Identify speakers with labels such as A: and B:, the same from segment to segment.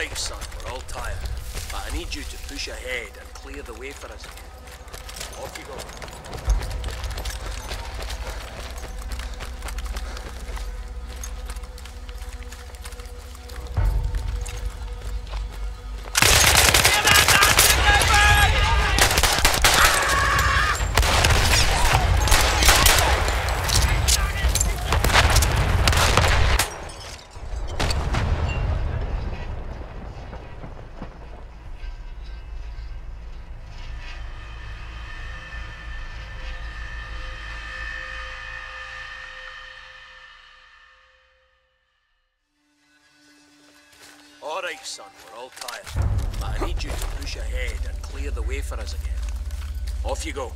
A: Right, son, we're all tired. But I need you to push ahead and clear the way for us. Off you go. Right, son, we're all tired. But I need you to push ahead and clear the way for us again. Off you go.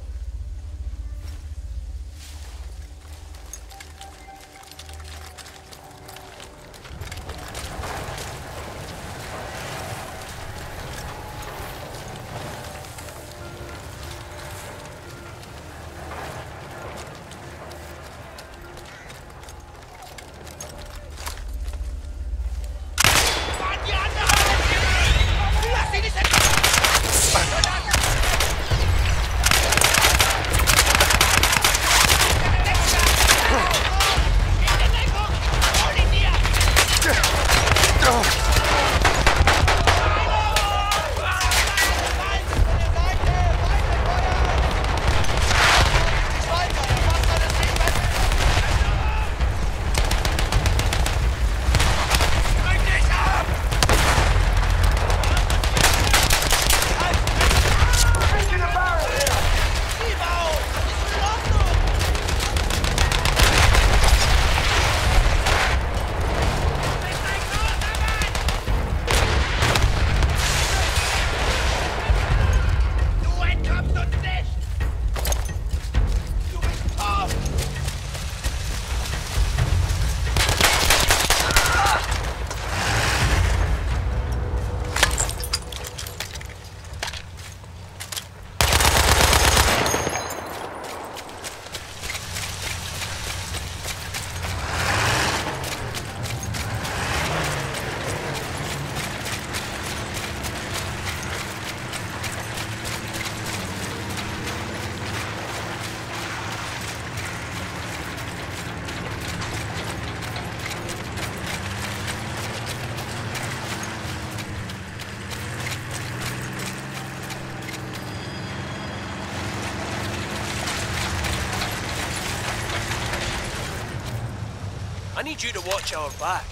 A: I need you to watch our back.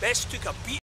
A: Best took a beat.